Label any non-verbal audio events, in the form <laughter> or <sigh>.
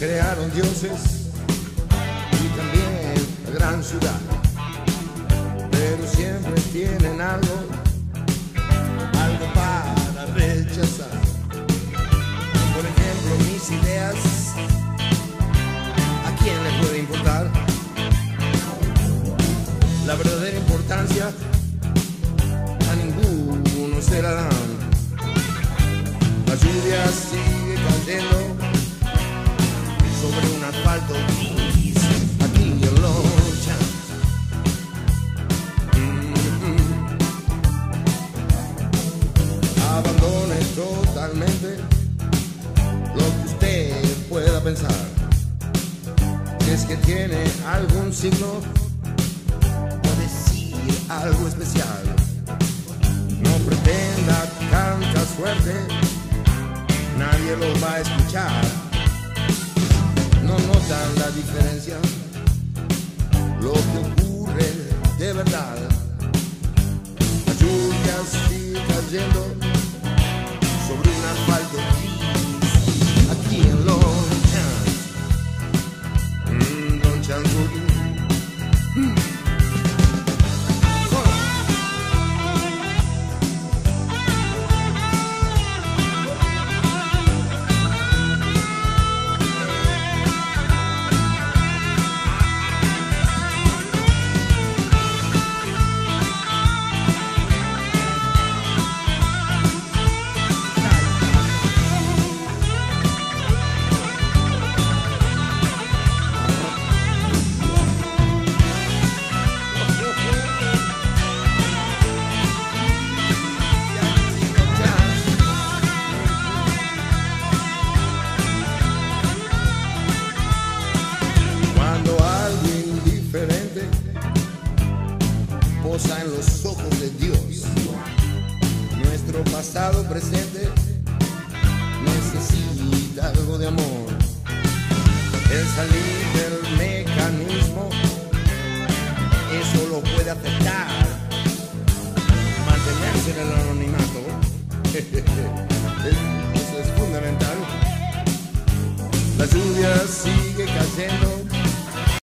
crearon dioses y también la gran ciudad. Pero siempre tienen algo, algo para rechazar. Por ejemplo, mis ideas, ¿a quién le puede importar? La verdadera importancia a ninguno se la dan. La lluvia asfalto gris aquí en Locha. Abandone totalmente lo que usted pueda pensar. Es que tiene algún signo o decir algo especial. No pretenda tanta suerte, nadie lo va a escuchar sigue pasado presente necesita algo de amor. El salir del mecanismo, eso lo puede afectar. Mantenerse en el anonimato, <laughs> eso es fundamental. La lluvia sigue cayendo